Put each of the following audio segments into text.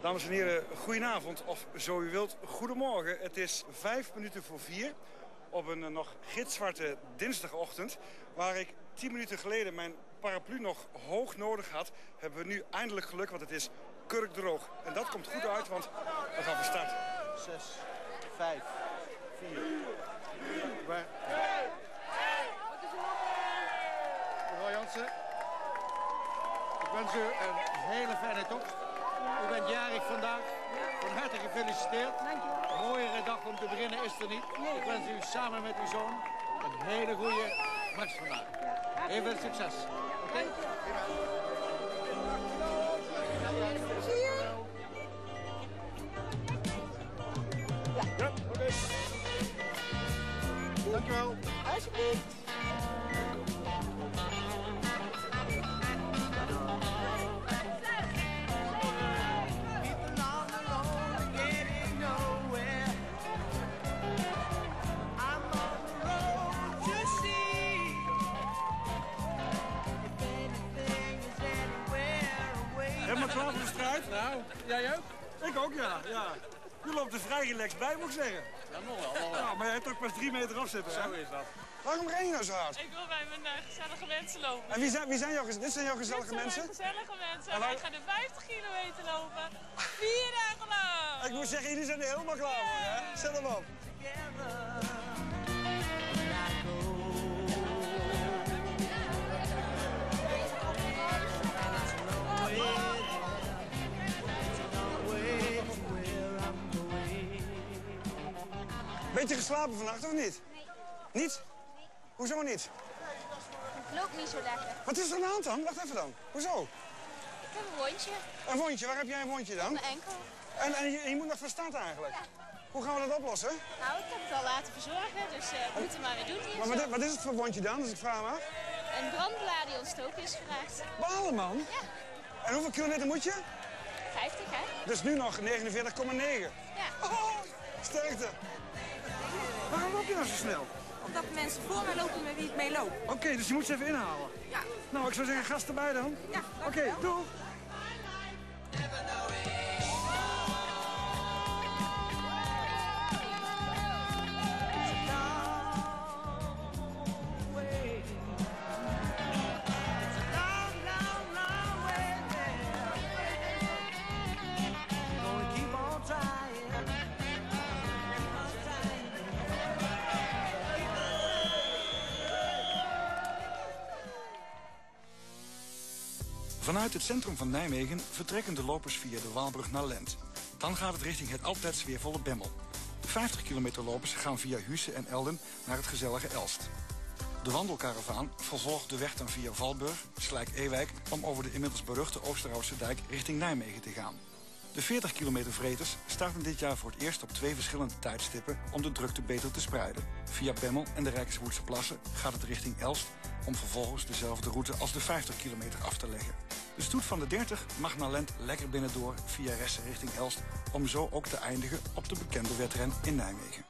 Dames en heren, goedenavond of zo u wilt, goedemorgen. Het is vijf minuten voor vier op een eh, nog gitzwarte dinsdagochtend... waar ik tien minuten geleden mijn paraplu nog hoog nodig had... hebben we nu eindelijk geluk, want het is kurkdroog. En dat komt goed uit, want we gaan van start. Zes, vijf, vier, waar... Mevrouw Jansen, ik wens u een hele fijne tocht. U bent jarig vandaag. Van harte gefeliciteerd. Dank je wel. Mooiere dag om te beginnen is er niet. Ik wens u samen met uw zoon een hele goede match vandaag. Heel veel succes. Oké? Ik ook, ja. ja. U loopt er vrij relaxed bij, moet ik zeggen. Ja, nog wel. Nog wel. Ja, maar jij hebt ook pas drie meter afzitten, Zo hè? is dat. Waarom ren je nou zo hard? Ik wil bij mijn eh, gezellige mensen lopen. En wie zijn, wie zijn jouw, dit zijn jouw Dit gezellige zijn mensen? mijn gezellige mensen. En Wij gaan de 50 kilometer lopen. Vier dagen lang. Ik moet zeggen, jullie zijn er helemaal klaar voor, hè? Zet hem op. together. Beetje geslapen vannacht, of niet? Nee. Niet? Hoezo niet? Het loopt niet zo lekker. Wat is er aan de hand dan? Wacht even dan. Hoezo? Ik heb een wondje. Een wondje, waar heb jij een wondje dan? Mijn enkel. En, en je, je moet nog van start eigenlijk. Hoe gaan we dat oplossen? Nou, ik heb het al laten verzorgen, dus eh we moeten maar weer doen hier. Maar wat, wat is het voor wondje dan, als ik vraag mag? Een brandblaar die ontstoken is geraakt. Balen, man. Ja, En hoeveel kilometer moet je? 50 hè? Dus nu nog 49,9. Ja. Oh, sterkte. Waarom loop je nou zo snel? Omdat mensen voor mij lopen met wie ik mee loop. Oké, dus je moet ze even inhalen. Ja. Nou, ik zou zeggen, gast erbij dan. Ja, Oké, doeg. Vanuit het centrum van Nijmegen vertrekken de lopers via de Waalbrug naar Lent. Dan gaat het richting het altijd sfeervolle Bemmel. 50 kilometer lopers gaan via Husse en Elden naar het gezellige Elst. De wandelkaravaan vervolgt de weg dan via Valburg, Slijk-Ewijk... om over de inmiddels beruchte Oosterhoutse dijk richting Nijmegen te gaan. De 40 kilometer vreters starten dit jaar voor het eerst op twee verschillende tijdstippen... om de drukte beter te spreiden. Via Bemmel en de Rijkswoerdse plassen gaat het richting Elst... om vervolgens dezelfde route als de 50 kilometer af te leggen. De stoet van de 30 mag naar Lent lekker binnendoor via Ressen richting Elst... om zo ook te eindigen op de bekende wedren in Nijmegen.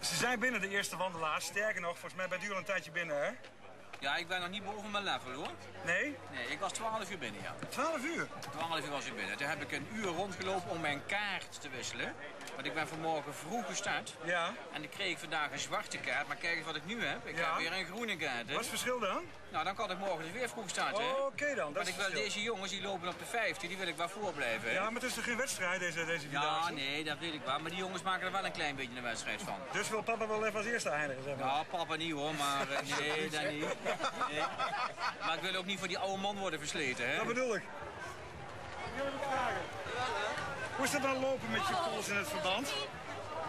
Ze zijn binnen de eerste wandelaars. Sterker nog, volgens mij bent u al een tijdje binnen, hè? Ja, ik ben nog niet boven mijn level hoor. Nee? Nee, ik was 12 uur binnen, ja. 12 uur. 12 uur was ik binnen. Toen heb ik een uur rondgelopen om mijn kaart te wisselen. Want ik ben vanmorgen vroeg gestart. Ja. En ik kreeg vandaag een zwarte kaart. Maar kijk eens wat ik nu heb. Ik Ja. heb weer een groene kaart. hè. Wat is het verschil dan? Nou, dan kan ik morgen dus weer vroeg starten. hè. Oh, Oké dan, dat Want is ik wil deze jongens, die lopen op de 15, die wil ik wel voorblijven. hè. Ja, maar het is toch geen wedstrijd, deze, deze Ja, nee, dat weet ik wel. Maar die jongens maken er wel een klein beetje een wedstrijd van. Dus wil papa wel even als eerste eindigen, zeg maar. Ja, papa niet hoor, maar eh, nee, dat niet. Nee. Maar ik wil ook niet voor die oude man worden versleten, hè? Dat bedoel ik. Wil ik vragen? Hoe is het dan lopen met je pols in het verband?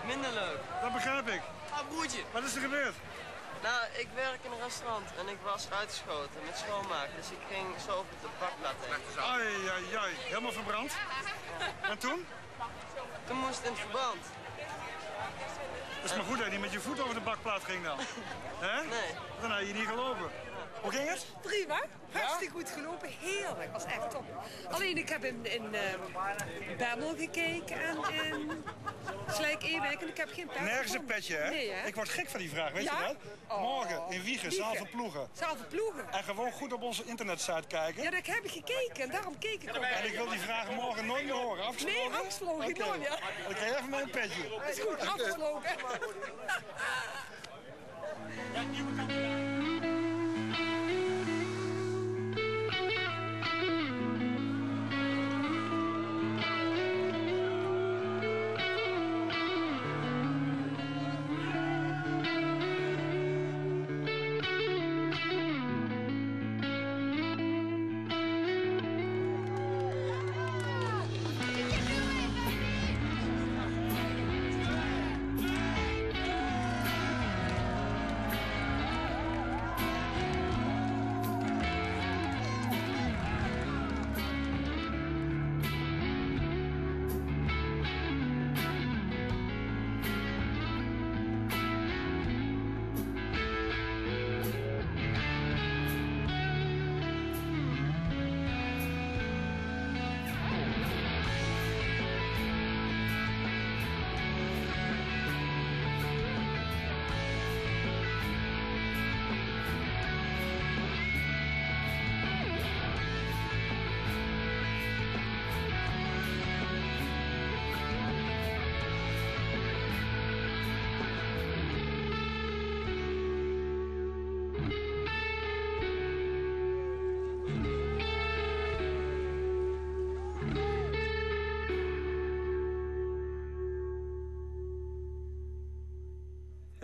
Minder leuk. Dat begrijp ik. Ah, broertje. Wat is er gebeurd? Nou, ik werk in een restaurant en ik was uitgeschoten met schoonmaken. Dus ik ging zo op de bakblad heen. Ai, ai, ai. Helemaal verbrand. En toen? Toen moest het in het verband. Dus is maar goed dat je niet met je voet over de bakplaat ging dan. Hè? Nee. Dan had je niet gelopen. Hoe ging het? Prima. Hartstikke goed gelopen. Heerlijk. Was echt top. Alleen ik heb in, in uh, gekeken en in Slijk Ewijk en ik heb geen pet. Nergens een petje, hè? Nee, hè? Ik word gek van die vraag, weet Ja? je dat? Oh. Morgen in Wiegen, zaal van ploegen. Zaal van ploegen. En gewoon goed op onze internetsite kijken. Ja, dat heb ik gekeken en daarom keek ik ook. En ik wil die vragen morgen nooit meer horen. Afgesproken? Nee, afgesproken, Oké. nooit, ja. Dan krijg je even mijn petje. Dat is goed, afgesloten.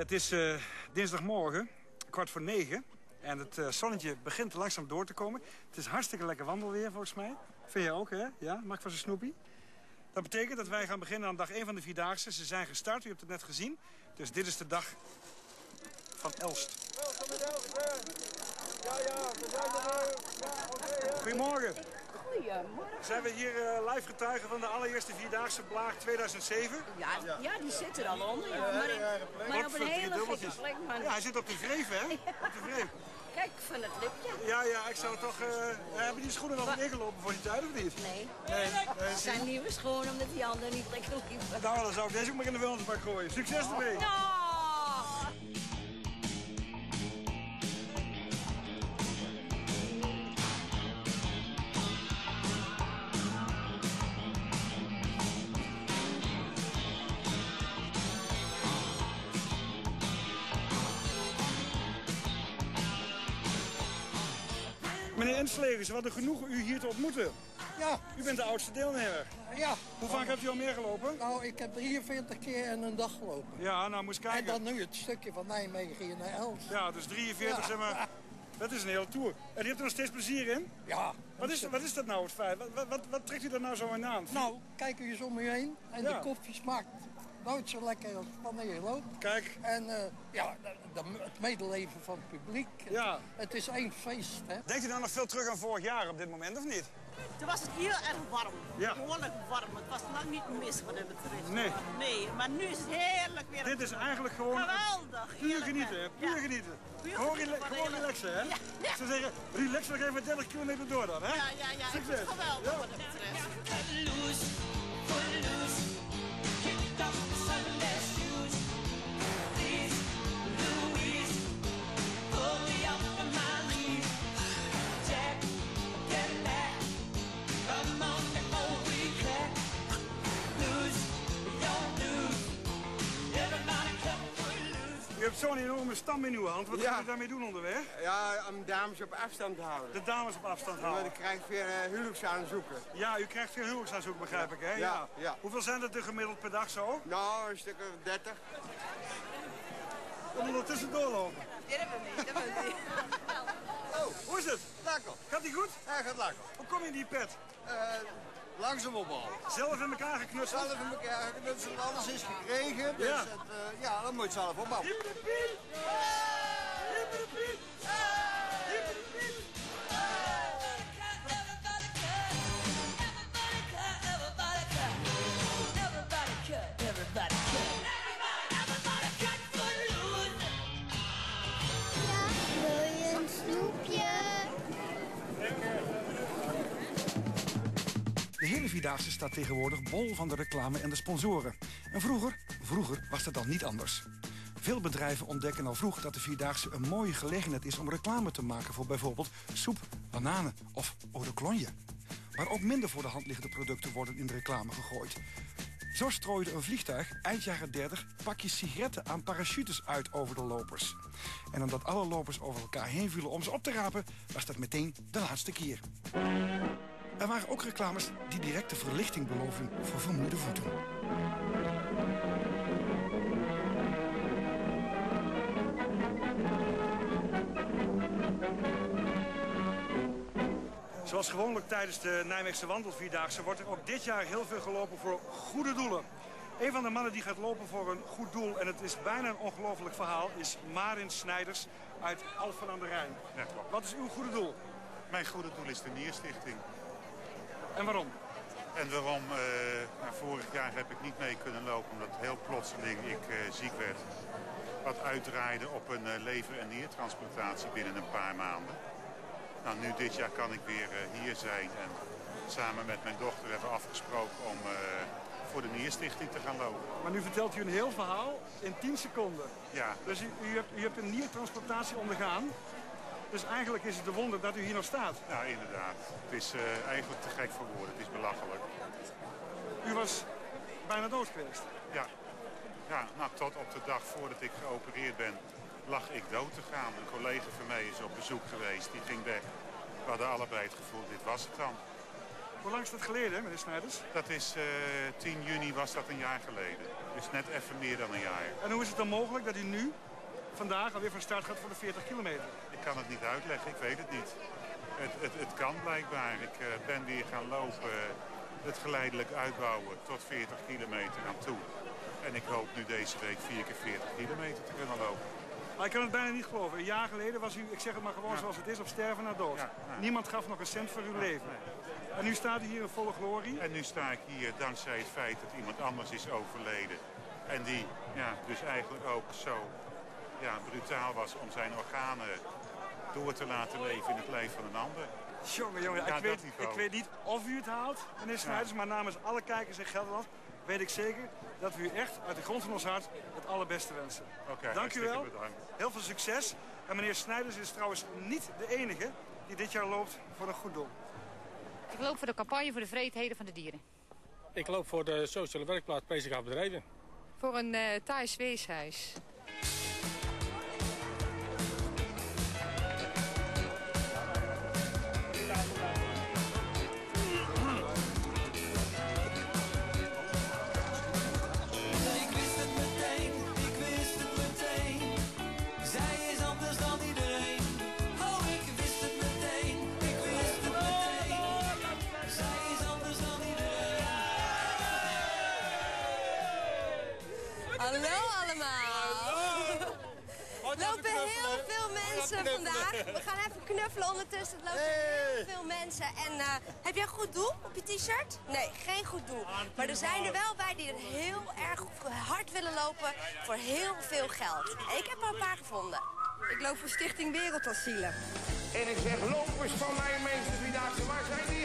Het is eh, dinsdagmorgen, kwart voor negen. En het eh, zonnetje begint langzaam door te komen. Het is hartstikke lekker wandelweer volgens mij. Vind jij ook, hè? Ja, mag van zijn snoepie. Dat betekent dat wij gaan beginnen aan dag 1 van de Vierdaagse. Ze zijn gestart, u hebt het net gezien. Dus dit is de dag van Elst. Goedemorgen. Goedemorgen. Zijn we hier eh, live getuigen van de allereerste Vierdaagse Blaag 2007? Ja, ja, die zit er al onder. Ja. Maar, in- maar op een hele gekke plek. Maar Ja, hij zit op de vreef, hè? Op de vreef. Kijk, van het lipje. Ja, ja, ik zou toch... eh, hebben die schoenen wel wat ingelopen voor die tijd, of niet? Nee. Nee, nee, Het zijn nieuwe schoenen omdat die anderen niet lekker liepen. Nou, dan zou ik deze ook maar in de vuilnisbak gooien. Succes ermee! Nou. Inslegers, wat een genoegen u hier te ontmoeten. Ja. U bent de oudste deelnemer. Ja. Hoe vaak hebt u al meer gelopen? Nou, ik heb 43 keer in een dag gelopen. Ja, nou moest En kijken. dan nu het stukje van Nijmegen hier naar Elst. Ja, dus 43, Ja. zeg maar. Dat is een hele tour. En u hebt er nog steeds plezier in? Ja. Wat is, wat is dat nou, het feit? Wat, wat, wat, wat trekt u er nou zo in aan? Nou, kijk u eens om u heen. En Ja. de koffie smaakt nooit zo lekker als wanneer je loopt. Kijk. En eh, ja, de- de- het medeleven van het publiek. Ja. Het is één feest, hè. Denkt u nou nog veel terug aan vorig jaar op dit moment, of niet? Toen was het heel erg warm. Ja. Behoorlijk warm. Het was lang niet mis wat dat betreft. Nee. Nee, maar nu is het heerlijk weer. Dit is eigenlijk gewoon Geweldig. puur heerlijk genieten, hè? Puur Ja. genieten. Puur Gewoon, rela- relaxen, hè? Ja, zou zeggen, relax nog even 30 kilometer door dan, hè? Ja, ja, ja. Succes. het geweldig Ja. wat dat betreft. Zo'n enorme stam in uw hand. Wat Ja. gaat u daarmee doen onderweg? Ja, om dames op afstand te houden. De dames op afstand houden. ik krijg weer uh, huwelijksaanzoeken. Ja, u krijgt veel huwelijksaanzoek, begrijp ik, hè? Ja, ja. Hoeveel zijn dat er gemiddeld per dag zo? Nou, een stuk of 30. Om ondertussen doorlopen. Oh, hoe is het? Lekker. Gaat die goed? Ja, gaat lekker. Hoe kom je in die pet? Uh, langzaam opbouwen. Zelf in elkaar geknutseld? Zelf in elkaar geknutseld, alles is gekregen. Dus Ja. Het, uh, ja, dan moet je het zelf opbouwen. Vierdaagse staat tegenwoordig bol van de reclame en de sponsoren. En vroeger, vroeger was dat dan niet anders. Veel bedrijven ontdekken al vroeg dat de Vierdaagse een mooie gelegenheid is... om reclame te maken voor bijvoorbeeld soep, bananen of eau. Maar ook minder voor de hand liggende producten worden in de reclame gegooid. Zo strooide een vliegtuig eind jaren 30 pakjes sigaretten aan parachutes uit over de lopers. En omdat alle lopers over elkaar heen vielen om ze op te rapen... was dat meteen de laatste keer. Er waren ook reclames die directe verlichting beloven voor vermoeide voeten. Zoals gewoonlijk tijdens de Nijmeegse Wandelvierdaagse wordt er ook dit jaar heel veel gelopen voor goede doelen. Een van de mannen die gaat lopen voor een goed doel, en het is bijna een ongelooflijk verhaal, is Marin Snijders uit Alphen aan de Rijn. Ja, klopt. Wat is uw goede doel? Mijn goede doel is de Nierstichting. En waarom? En waarom? eh, nou, vorig jaar heb ik niet mee kunnen lopen omdat heel plotseling ik eh, ziek werd. Wat uitdraaide op een eh, lever- en niertransplantatie binnen een paar maanden. Nou, nu dit jaar kan ik weer hier zijn en samen met mijn dochter hebben we afgesproken om voor de Nierstichting te gaan lopen. Maar nu vertelt u een heel verhaal in 10 seconden. Ja, Dus u, u, hebt, u hebt een niertransplantatie ondergaan. Dus eigenlijk is het een wonder dat u hier nog staat. nou inderdaad. Het is eh, eigenlijk te gek voor woorden. Het is belachelijk. U was bijna dood geweest. Ja, ja nou, tot op de dag voordat ik geopereerd ben, lag ik dood te gaan. Een collega van mij is op bezoek geweest, die ging weg. We hadden allebei het gevoel, dit was het dan. Hoe lang is dat geleden, meneer Snijders? Dat is eh 10 juni was dat een jaar geleden. Dus net even meer dan een jaar. En hoe is het dan mogelijk dat u nu, vandaag, alweer van start gaat voor de 40 kilometer? Ik kan het niet uitleggen, ik weet het niet. Het, het, het kan blijkbaar. Ik eh, ben weer gaan lopen, het geleidelijk uitbouwen tot 40 kilometer aan toe. En ik hoop nu deze week 4 keer 40 kilometer te kunnen lopen. Maar ik kan het bijna niet geloven. Een jaar geleden was u, ik zeg het maar gewoon zoals het is, op sterven na dood. Niemand gaf nog een cent voor uw leven. En nu staat u hier in volle glorie. En nu sta ik hier dankzij het feit dat iemand anders is overleden. En die ja, dus eigenlijk ook zo ja, brutaal was om zijn organen door te laten leven in het lijf van een ander. Jongen, jongen, Ja, ik, weet, ik weet niet of u het haalt, meneer Snijders, maar namens alle kijkers in Gelderland weet ik zeker dat we u echt uit de grond van ons hart het allerbeste wensen. Oké, Dank u wel. bedankt. Heel veel succes. En meneer Snijders is trouwens niet de enige die dit jaar loopt voor een goed doel. Ik loop voor de campagne voor de vreedheden van de dieren. Ik loop voor de sociale werkplaats Bezig Bedrijven. Voor een uh, Thais vandaag. We gaan even knuffelen ondertussen. Er lopen heel veel mensen. En eh, heb jij een goed doel op je t-shirt? Nee, geen goed doel. Maar er zijn er wel bij die er heel erg hard willen lopen voor heel veel geld. En ik heb er een paar gevonden. Ik loop voor Stichting Wereldasielen. En ik zeg, lopers van Nijmeegse Vierdaagse, waar zijn die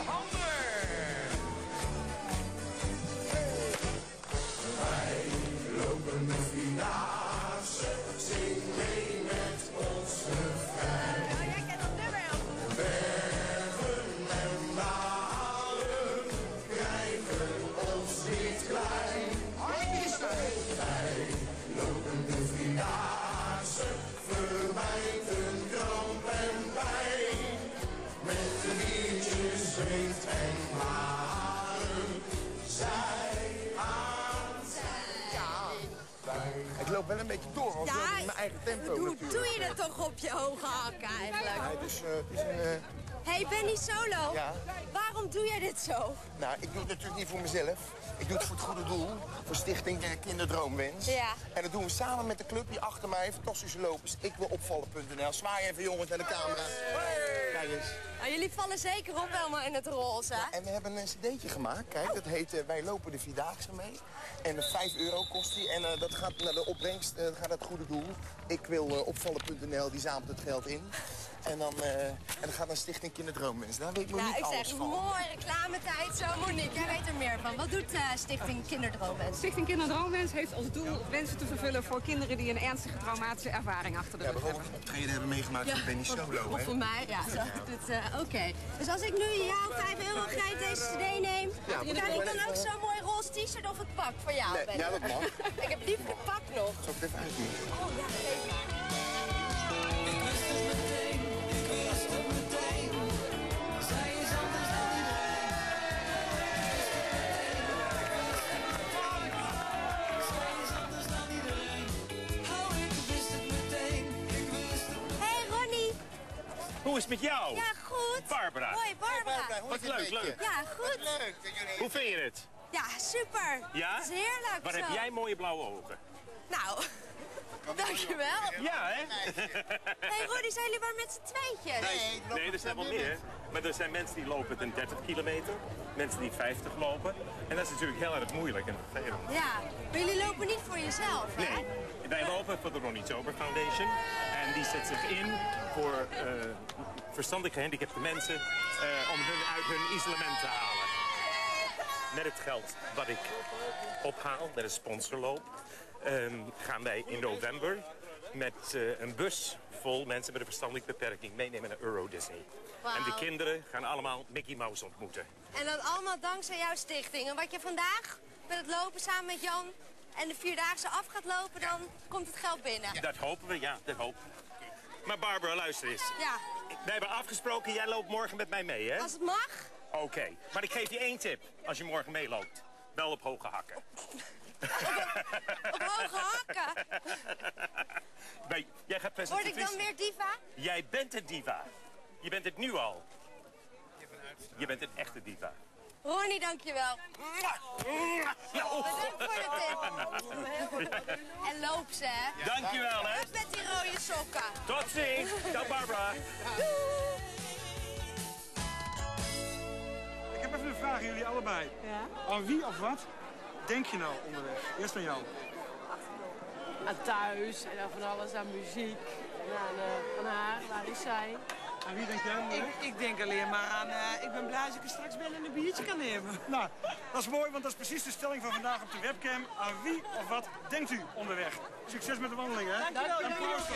toch op je hoge hakken eigenlijk? Ja, dus, eh, het is een, eh, Hey Benny Solo, Ja? waarom doe jij dit zo? nou, ik doe het natuurlijk niet voor mezelf. Ik doe het voor het goede doel, voor Stichting eh, Kinderdroomwens. Ja. En dat doen we samen met de club hier achter mij, fantastische lopers. Ik wil opvallen.nl. Zwaai even jongens naar de camera. Kijk eens. Nou, jullie vallen zeker op helemaal in het roze. En we hebben een cd'tje gemaakt, kijk, dat heet eh, Wij lopen de Vierdaagse mee. En eh, 5 euro kost die en eh, dat gaat naar de opbrengst, dat gaat naar het goede doel. Ik wil opvallen.nl, die zamelt het geld in. En dan, eh, en dan gaat naar Stichting Kinderdroommens. Daar weet ik nog Nou, niet ik alles zeg, van. mooi reclametijd zo. Monique, jij weet er meer van. Wat doet eh, Stichting Kinderdroomwens? Stichting Kinderdroomwens heeft als doel wensen te vervullen voor kinderen die een ernstige traumatische ervaring achter de Ja, rug bijvoorbeeld hebben. een optreden hebben meegemaakt van Benny Solo, Of hè? voor mij, ja. Eh, Oké. Dus als ik nu jouw 5 euro geef deze cd neem, Ja, maar krijg ik dan ook zo'n mooi roze t-shirt of het pak voor jou? Nee, Ben? ja, dat mag. ik heb liever het pak nog. Zal ik het even uitdoen? Oh ja, geef maar. Hoe is het met jou? Ja, goed. Barbara. Hoi, Barbara. Wat leuk, leuk. Ja, goed. Leuk dat jullie... Hoe vind je het? Ja, super. Ja? Het is heerlijk Waar zo. heb jij mooie blauwe ogen? Nou, dankjewel. Ja, hè? Hey Ronnie, zijn jullie maar met z'n tweetjes? Nee, er zijn wel meer. Maar er zijn mensen die lopen een 30 kilometer. Mensen die 50 lopen. En dat is natuurlijk heel erg moeilijk en vervelend. Ja, maar jullie lopen niet voor jezelf, hè? Nee, wij lopen voor de Ronnie Tober Foundation. En die zet zich in voor eh, verstandig gehandicapte mensen eh, om hun uit hun isolement te halen. Met het geld wat ik ophaal, met een sponsorloop, ehm, gaan wij in november met eh, een bus vol mensen met een verstandelijke beperking meenemen naar Euro Disney. En de kinderen gaan allemaal Mickey Mouse ontmoeten. En dat allemaal dankzij jouw stichting. En wat je vandaag met het lopen samen met Jan en de Vierdaagse af gaat lopen, dan komt het geld binnen. Dat hopen we, ja, dat hopen we. Maar Barbara, luister eens. Ja, Wij hebben afgesproken, jij loopt morgen met mij mee, hè? als het mag. Oké, maar ik geef je één tip als je morgen meeloopt. Wel op hoge hakken. Op hoge hakken. Jij gaat Word ik dan weer diva? Jij bent een diva. Je bent het nu al. Je bent een echte diva. Ronnie, dankjewel. Ja, oh. Bedankt voor de tip. En loop ze, hè? Dankjewel, hè. Met die rode sokken. Tot ziens. Dag Barbara. Ik heb even een vraag aan jullie allebei. Ja? Aan wie of wat denk je nou onderweg? Eerst aan jou. Aan thuis en dan van alles aan muziek. En aan, eh, aan haar, waar is zij? Aan wie denk jij onderweg? Ik, ik denk alleen maar aan, eh, ik ben blij als ik er straks ben en een biertje kan nemen. Nou, dat is mooi, want dat is precies de stelling van vandaag op de webcam. Aan wie of wat denkt u onderweg? Succes met de wandeling, hè? Dankjewel, En proost.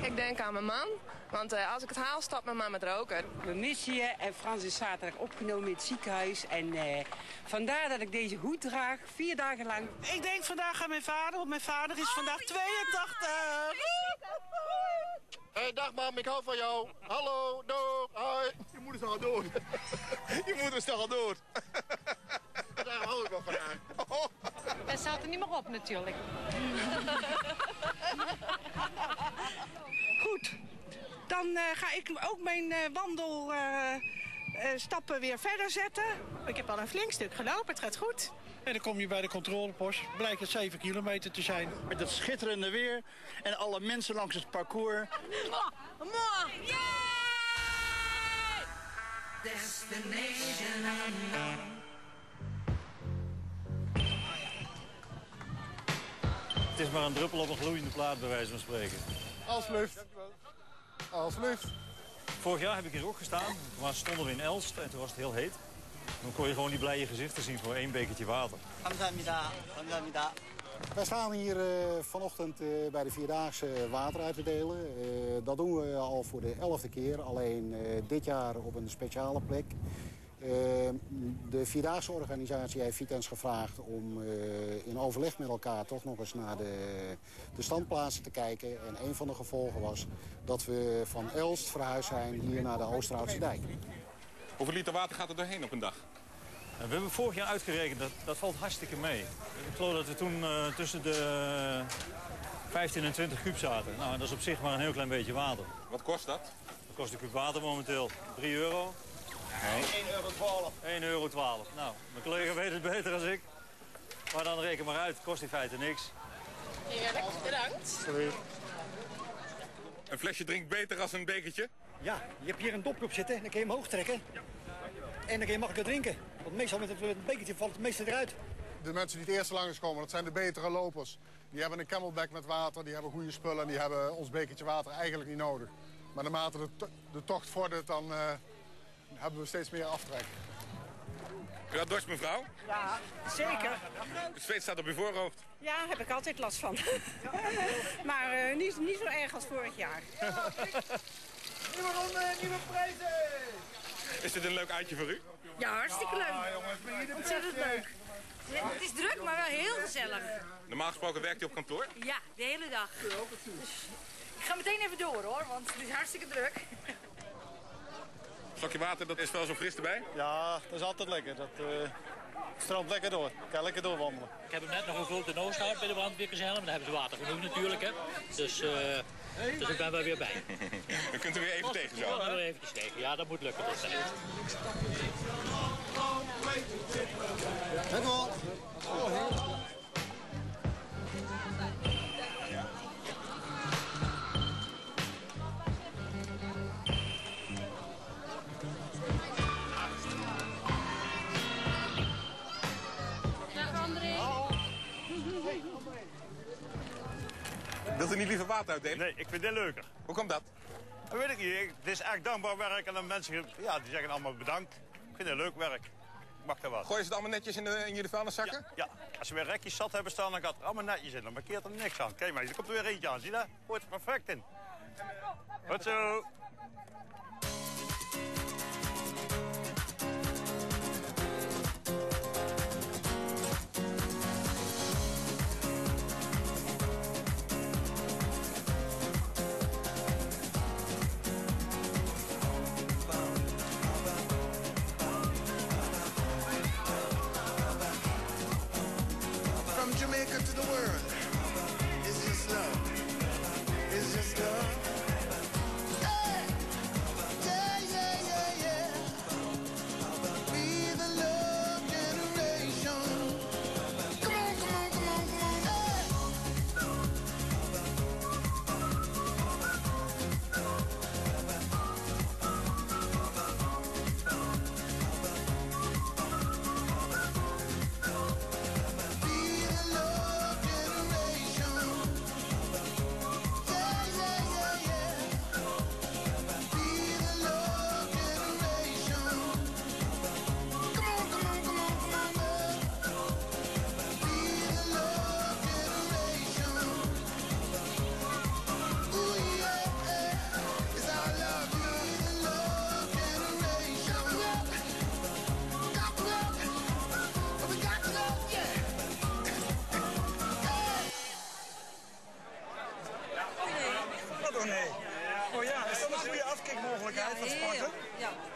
Ik denk aan mijn man, want eh, als ik het haal, stapt mijn man met roken. We missen je en Frans is zaterdag opgenomen in het ziekenhuis. En eh, vandaar dat ik deze hoed draag, vier dagen lang. Ik denk vandaag aan mijn vader, want mijn vader is vandaag 82. Hey, dag mam, ik hou van jou. Hallo, doeg, hoi. Je moeder is al door. Je moeder is al door. Daar hou ik wel van haar. Staat er niet meer op natuurlijk. Goed, dan eh, ga ik ook mijn eh, wandelstappen weer verder zetten. Ik heb al een flink stuk gelopen, het gaat goed. En dan kom je bij de controlepost. Blijkt het 7 kilometer te zijn. Met dat schitterende weer en alle mensen langs het parcours. Destination unknown. is maar een druppel op een gloeiende plaat, bij wijze van spreken. als lucht. Vorig jaar heb ik hier ook gestaan. Toen stonden we in Elst en toen was het heel heet. Dan kon je gewoon die blije gezichten zien voor één bekertje water. Wij staan hier eh, vanochtend eh, bij de Vierdaagse water uit te delen. Eh, dat doen we al voor de elfde keer. Alleen dit jaar op een speciale plek. Eh, de Vierdaagse organisatie heeft Vitens gevraagd om eh, in overleg met elkaar toch nog eens naar de, de standplaatsen te kijken. En een van de gevolgen was dat we van Elst verhuisd zijn hier naar de Oosterhoutse dijk. Hoeveel liter water gaat er doorheen op een dag? En we hebben vorig jaar uitgerekend, dat, dat valt hartstikke mee. Ik geloof dat we toen eh, tussen de 15 en 20 kuub zaten. Nou, dat is op zich maar een heel klein beetje water. Wat kost dat? Wat kost een kuub water momenteel? 3 euro? Nee. 1,12 euro. 1,12 euro. Nou, mijn collega weet het beter dan ik. Maar dan reken maar uit, het kost in feite niks. Heerlijk, bedankt. Een flesje drinkt beter als een bekertje? Ja, je hebt hier een dopje op zitten en dan kun je hem hoog trekken. En dan kun je makkelijker drinken. Want meestal met het bekertje valt het meeste eruit. De mensen die het eerste langskomen, dat zijn de betere lopers. Die hebben een camelback met water, die hebben goede spullen... en die hebben ons bekertje water eigenlijk niet nodig. Maar naarmate de, to- de tocht vordert, dan eh, hebben we steeds meer aftrek. U had dorst, mevrouw? Ja, zeker. Het zweet staat op uw voorhoofd. Ja, heb ik altijd last van. maar eh, niet, niet zo erg als vorig jaar. Nieuwe ronde, nieuwe prijzen! Is dit een leuk uitje voor u? Ja, hartstikke leuk. Ontzettend leuk. Het is druk, maar wel heel gezellig. Normaal gesproken werkt u op kantoor? Ja, de hele dag. Dus ik ga meteen even door hoor, want het is hartstikke druk. Slokje water, dat is wel zo fris erbij? Ja, dat is altijd lekker. Dat eh, stroomt lekker door. Ik kan lekker doorwandelen. Ik heb hem net nog een grote noos gehad bij de brandweerkazerne, maar daar hebben ze water genoeg natuurlijk. Hè. Dus, eh, dus ik ben wel weer bij. Dan kunt u weer even tegen zo. dan weer eventjes tegen. Ja, dat moet lukken. Dat tijd. Dank u wel. Niet liever water uitdelen? Nee, ik vind dit leuker. Hoe komt dat? Dat weet ik niet. Het is echt dankbaar werk en dan mensen ja, die zeggen allemaal bedankt. Ik vind het leuk werk. Ik mag er wat. Gooien ze het allemaal netjes in, de, in jullie vuilniszakken? Ja, als ze weer rekjes zat hebben staan, dan gaat het allemaal netjes in. Dan markeert er niks aan. Kijk maar, er komt er weer eentje aan. Zie je dat? Hoort er perfect in. Goed zo. The world,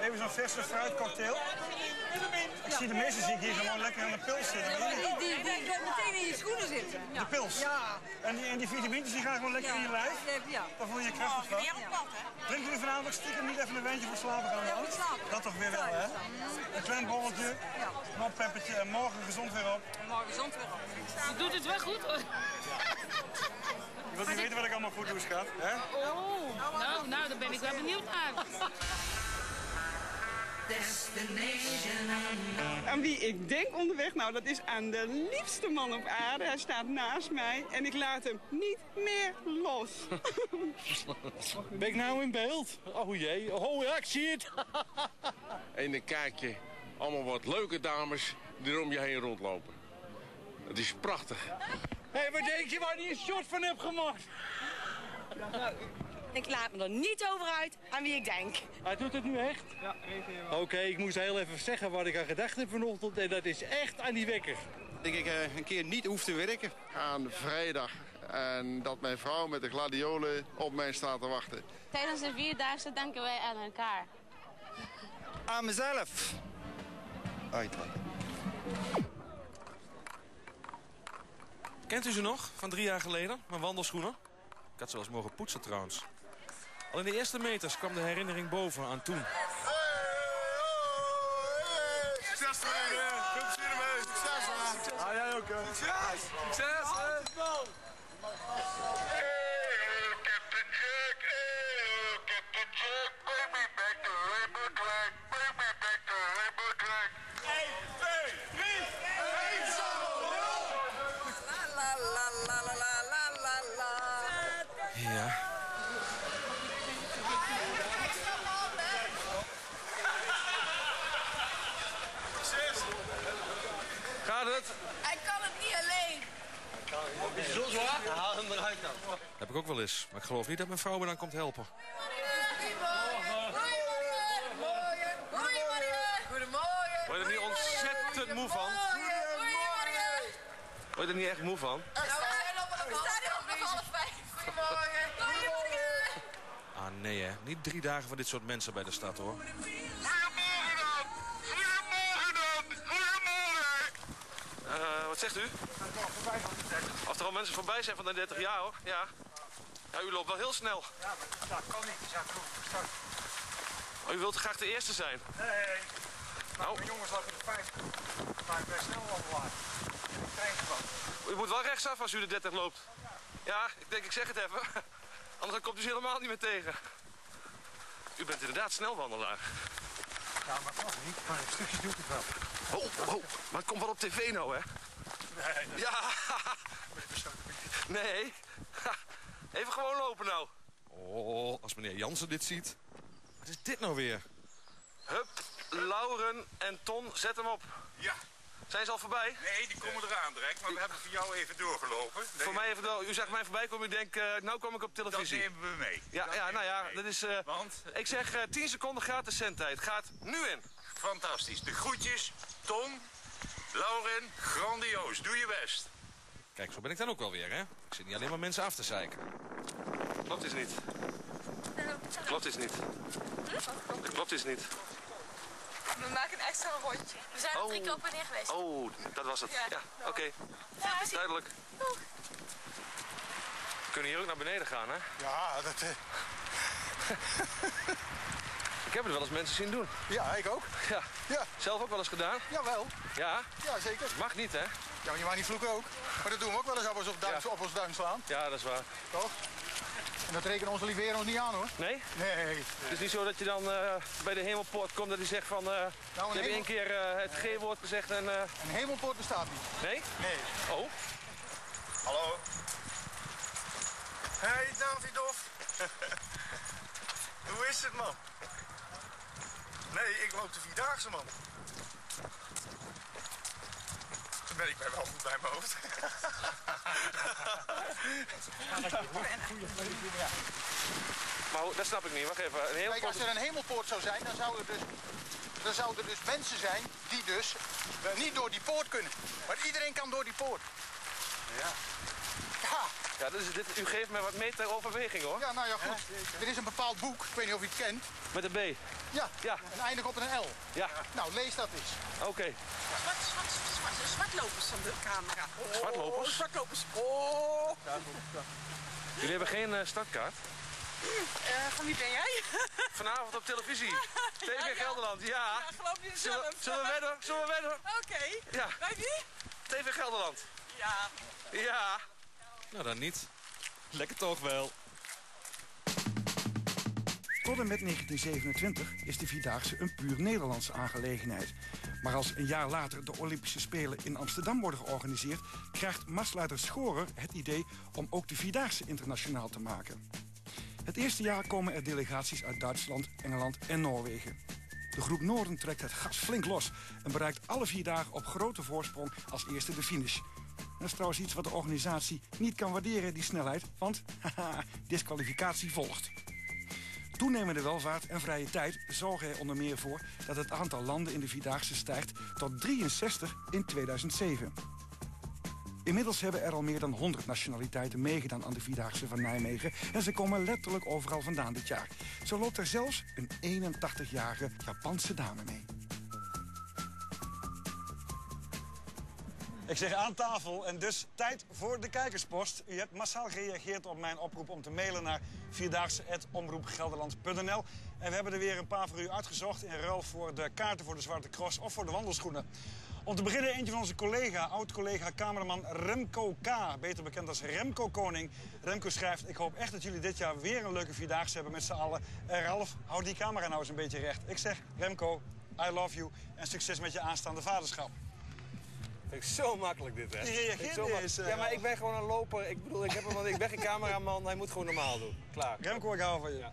Even zo'n verse fruitcocktail. Ik zie de meesten zie ik hier gewoon lekker aan de pils zitten. Die, die, die meteen in je schoenen zitten. De pils? Ja. En die, en die vitamines die gaan gewoon lekker in je lijf? Ja. Daar voel je je krachtig van? Drinken jullie vanavond stiekem niet even een wijntje voor slapen gaan? Ja, slapen. Dat toch weer wel, hè? Een klein borreltje, een oppeppertje en morgen gezond weer op. Morgen gezond weer op. Je doet het wel goed hoor. Je wilt niet weten wat ik allemaal goed doe, schat. Hè? Oh, nou, nou, daar ben ik wel benieuwd naar. Aan wie ik denk onderweg, nou dat is aan de liefste man op aarde. Hij staat naast mij en ik laat hem niet meer los. Ben ik nou in beeld? Oh jee, oh ja, ik zie het. En dan kijk je allemaal wat leuke dames die er om je heen rondlopen. Het is prachtig. Hé, hey, wat denk je waar hij een shot van heb gemaakt? Ik laat me er niet over uit aan wie ik denk. Hij doet het nu echt? Ja, Oké, ik moest heel even zeggen wat ik aan gedacht heb vanochtend. En dat is echt aan die wekker. Dat ik eh, een keer niet hoef te werken. Aan vrijdag. En dat mijn vrouw met de gladiolen op mij staat te wachten. Tijdens de Vierdaagse denken wij aan elkaar. Aan mezelf. Kent u ze nog, van drie jaar geleden? Mijn wandelschoenen? Ik had ze wel eens mogen poetsen trouwens. Al in de eerste meters kwam de herinnering boven aan toen. Succes ermee. Veel plezier ermee. Succes. Ah, jij ook, hè? Succes. Succes. La ik ook wel eens. Maar ik geloof niet dat mijn vrouw me dan komt helpen. Goedemorgen. Word je er niet ontzettend moe van? Word je er niet echt moe van? We zijn op een half vijf. Goedemorgen. Ah nee hè, niet drie dagen van dit soort mensen bij de stad hoor. Eh, wat zegt u? Of er al mensen voorbij zijn van de 30 jaar hoor. Ja. Ja, u loopt wel heel snel. Ja, maar dat kan niet. Ja, vroeg gestart. Oh, u wilt graag de eerste zijn. Nee, nou, mijn jongens lopen de 50. Maar ik ben snel wandelaar. En ik train gewoon. U moet wel rechtsaf als u de 30 loopt. Ja, ik denk ik zeg het even. Anders komt u ze helemaal niet meer tegen. U bent inderdaad snelwandelaar. Ja, maar toch niet. Maar een stukje doet het wel. Oh, oh, maar het komt wel op tv nou, hè? Nee, dat Ja. Nee. Even gewoon lopen nou. Oh, als meneer Jansen dit ziet. Wat is dit nou weer? Hup, Lauren en Ton, zet hem op. Ja. Zijn ze al voorbij? Nee, die komen eraan direct, maar we hebben voor jou even doorgelopen. Voor mij even wel. U zegt mij voorbij komen, u denkt, eh, nou kom ik op televisie. Dat nemen we mee. Ja, Dat ja nou ja, dat is... eh, Want? Ik zeg eh 10 seconden gratis zendtijd. Gaat nu in. Fantastisch. De groetjes, Ton, Lauren, grandioos. Doe je best. Kijk, zo ben ik dan ook wel weer, hè? Ik zit niet alleen maar mensen af te zeiken. Klopt is niet. Klopt is niet. Dat klopt is niet. We maken een extra rondje. We zijn er drie keer op en neer geweest. Oh, dat was het. Ja. Ja, oké. Ja, Duidelijk. We kunnen hier ook naar beneden gaan, hè? Ja, dat... eh, Ik heb er wel eens mensen zien doen. Ja, ik ook. Ja. Ja. Zelf ook wel eens gedaan? Jawel. Ja? Ja, zeker. Mag niet, hè? Ja, maar je mag niet vloeken ook. Maar dat doen we ook wel eens op ons duim, op ons duim slaan. Ja, dat is waar. Toch? En dat rekenen onze liveren ons niet aan, hoor. Nee? Nee. Het is niet zo dat je dan eh, bij de hemelpoort komt dat hij zegt van... eh je hebt één keer eh, het G-woord gezegd en... eh, Een hemelpoort bestaat niet. Nee? Nee. Oh? Hallo. Hey, Davidoff. Hoe is het, man? Nee, ik loop de Vierdaagse, man. Dan ben ik bij wel goed bij mijn hoofd. Maar dat snap ik niet. Wacht even. Een Kijk, als er een hemelpoort zou zijn, dan zouden er dus, dan zouden er dus mensen zijn die dus niet door die poort kunnen. Maar iedereen kan door die poort. Ja. Ja. Ja, dit dit, u geeft mij wat meer ter overweging, hoor. Ja, nou ja, goed. Er is een bepaald boek, ik weet niet of u het kent. Met een B? Ja, Ja. en eindig op een L. Ja. Nou, lees dat eens. Oké. Zwart, zwart, zwart, zwartlopers van de camera. Oh, Zwartlopers? Zwartlopers. Oh. Jullie hebben geen eh, startkaart? Eh, van wie ben jij? Vanavond op televisie. TV Ja, ja. Gelderland, ja. Ja, geloof je Zullen, zelf. zullen we wedden? Zullen we wedden? Oké. Ja. Bij wie? TV Gelderland. Ja. Ja. Nou, dan niet. Lekker toch wel. Tot en met 1927 is de Vierdaagse een puur Nederlandse aangelegenheid. Maar als een jaar later de Olympische Spelen in Amsterdam worden georganiseerd... krijgt Masleider Schorer het idee om ook de Vierdaagse internationaal te maken. Het eerste jaar komen er delegaties uit Duitsland, Engeland en Noorwegen. De groep Noorden trekt het gas flink los... en bereikt alle vier dagen op grote voorsprong als eerste de finish. Dat is trouwens iets wat de organisatie niet kan waarderen, die snelheid... want disqualificatie volgt. Toenemende welvaart en vrije tijd zorgen er onder meer voor... dat het aantal landen in de Vierdaagse stijgt tot 63 in 2007. Inmiddels hebben er al meer dan 100 nationaliteiten meegedaan aan de Vierdaagse van Nijmegen... en ze komen letterlijk overal vandaan dit jaar. Zo loopt er zelfs een 81-jarige Japanse dame mee. Ik zeg aan tafel en dus tijd voor de kijkerspost. U hebt massaal gereageerd op mijn oproep om te mailen naar vierdaagse.omroepgelderland.nl. En we hebben er weer een paar voor u uitgezocht in ruil voor de kaarten voor de Zwarte Cross of voor de wandelschoenen. Om te beginnen eentje van onze collega, oud-collega Kamerman Remco K. Beter bekend als Remco Koning. Remco schrijft, ik hoop echt dat jullie dit jaar weer een leuke Vierdaagse hebben met z'n allen. En Ralf, houd die camera nou eens een beetje recht. Ik zeg, Remco, I love you en succes met je aanstaande vaderschap. Vind ik zo makkelijk dit, hè? Die ik zo eh, Ja, maar ik ben gewoon een loper. Ik bedoel, ik, heb hem, ik ben geen cameraman. Hij moet gewoon normaal doen. Klaar. Remco, ik hou van je.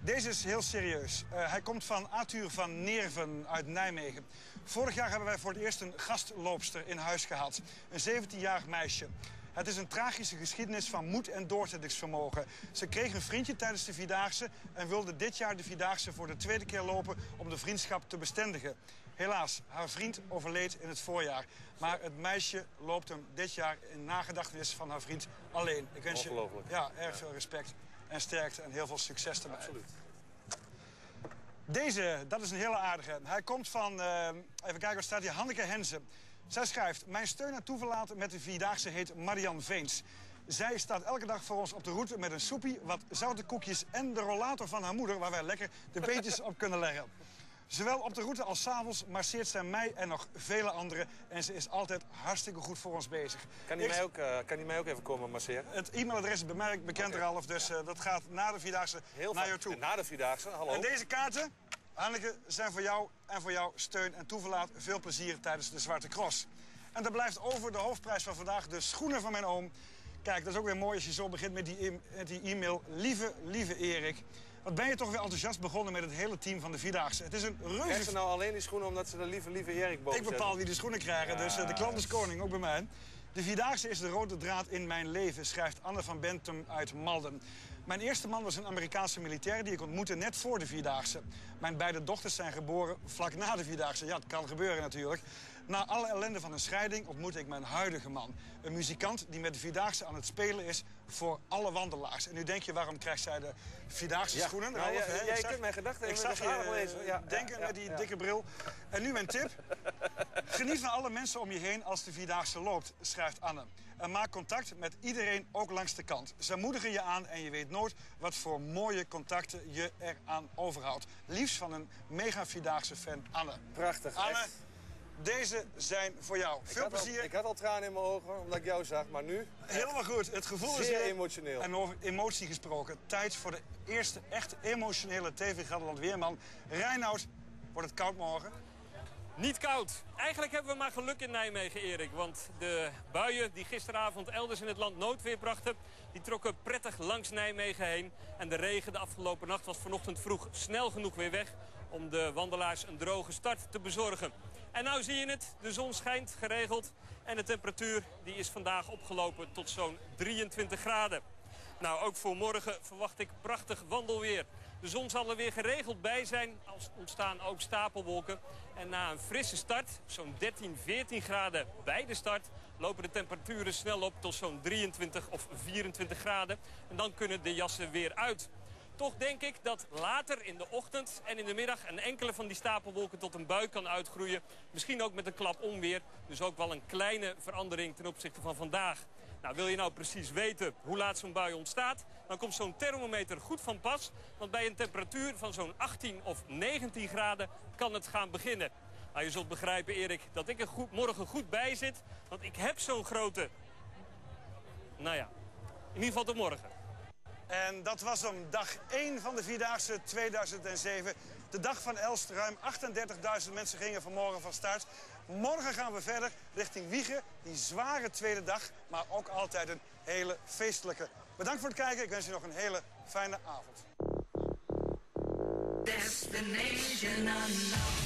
Deze is heel serieus. Eh, hij komt van Arthur van Neerven uit Nijmegen. Vorig jaar hebben wij voor het eerst een gastloopster in huis gehad. Een 17-jarig meisje. Het is een tragische geschiedenis van moed en doorzettingsvermogen. Ze kreeg een vriendje tijdens de Vierdaagse... en wilde dit jaar de Vierdaagse voor de tweede keer lopen... om de vriendschap te bestendigen. Helaas, haar vriend overleed in het voorjaar. Maar het meisje loopt hem dit jaar in nagedachtenis van haar vriend alleen. Ik wens je ja, erg veel respect en sterkte en heel veel succes erbij. Absoluut. Deze, dat is een hele aardige. Hij komt van, eh, even kijken, wat staat hier, Hanneke Hensen. Zij schrijft, mijn steun en toeverlaten met de Vierdaagse heet Marian Veens. Zij staat elke dag voor ons op de route met een soepie, wat zoute koekjes en de rollator van haar moeder... waar wij lekker de beetjes op kunnen leggen. Zowel op de route als s'avonds marcheert zij mij en nog vele anderen. En ze is altijd hartstikke goed voor ons bezig. Kan hij Ik- mij ook, eh, kan die mij ook even komen masseren? Het e-mailadres is mij bekend, Ralf. Dus eh, dat gaat na de Vierdaagse naar jou toe. Na de Vierdaagse, hallo. En deze kaarten, Hanneke, zijn voor jou en voor jou steun en toeverlaat. Veel plezier tijdens de Zwarte Cross. En er blijft over de hoofdprijs van vandaag, de schoenen van mijn oom. Kijk, dat is ook weer mooi als je zo begint met die, e- met die e-mail. Lieve, lieve Erik. Wat ben je toch weer enthousiast begonnen met het hele team van de Vierdaagse. Het is een Krijgen reuze... ze nou alleen die schoenen omdat ze de lieve, lieve Erik boven Ik bepaal wie de schoenen krijgen, dus eh, de klant is koning, ook bij mij. De Vierdaagse is de rode draad in mijn leven, schrijft Anne van Bentum uit Malden. Mijn eerste man was een Amerikaanse militair die ik ontmoette net voor de Vierdaagse. Mijn beide dochters zijn geboren vlak na de Vierdaagse. Ja, het kan gebeuren natuurlijk. Na alle ellende van een scheiding ontmoette ik mijn huidige man. Een muzikant die met de Vierdaagse aan het spelen is voor alle wandelaars. En nu denk je, waarom krijgt zij de Vierdaagse Ja, schoenen? nou, Ralf, ja, hè? jij Ik zag- mijn gedachten, Ik zag je eh, Ja, denken ja, met die ja. dikke bril. En nu mijn tip. Geniet van alle mensen om je heen als de Vierdaagse loopt, schrijft Anne. En maak contact met iedereen, ook langs de kant. Ze moedigen je aan en je weet nooit wat voor mooie contacten je eraan overhoudt. Liefst van een mega Vierdaagse fan, Anne. Prachtig, Anne, echt. Deze zijn voor jou. Ik Veel al- plezier. ik had al tranen in mijn ogen, omdat ik jou zag, maar nu... Helemaal goed. Het gevoel is Zeer emotioneel. En over emotie gesproken. Tijd voor de eerste echt emotionele TV Gelderland Weerman. Reinoud, wordt het koud morgen? Niet koud. Eigenlijk hebben we maar geluk in Nijmegen, Erik. Want de buien die gisteravond elders in het land noodweer brachten... die trokken prettig langs Nijmegen heen. En de regen de afgelopen nacht was vanochtend vroeg snel genoeg weer weg... om de wandelaars een droge start te bezorgen. En nou zie je het, de zon schijnt geregeld... en de temperatuur die is vandaag opgelopen tot zo'n 23 graden. Nou, ook voor morgen verwacht ik prachtig wandelweer. De zon zal er weer geregeld bij zijn, als ontstaan ook stapelwolken. En na een frisse start, zo'n 13, 14 graden bij de start... lopen de temperaturen snel op tot zo'n 23 of 24 graden. En dan kunnen de jassen weer uit. Toch denk ik dat later in de ochtend en in de middag... een enkele van die stapelwolken tot een bui kan uitgroeien. Misschien ook met een klap onweer. Dus ook wel een kleine verandering ten opzichte van vandaag. Nou, wil je nou precies weten hoe laat zo'n bui ontstaat... dan komt zo'n thermometer goed van pas. Want bij een temperatuur van zo'n 18 of 19 graden kan het gaan beginnen. Nou, je zult begrijpen, Erik, dat ik er goed, morgen goed bij zit. Want ik heb zo'n grote... Nou ja, in ieder geval tot morgen. En dat was hem, dag 1 van de Vierdaagse 2007. De dag van Elst, ruim 38.000 mensen gingen vanmorgen van start. Morgen gaan we verder richting Wiegen, die zware tweede dag, maar ook altijd een hele feestelijke. Bedankt voor het kijken, ik wens je nog een hele fijne avond. Destination unknown.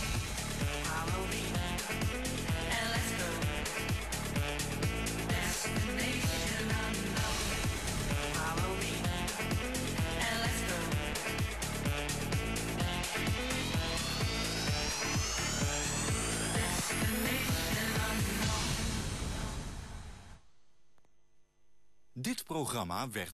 Dit programma werd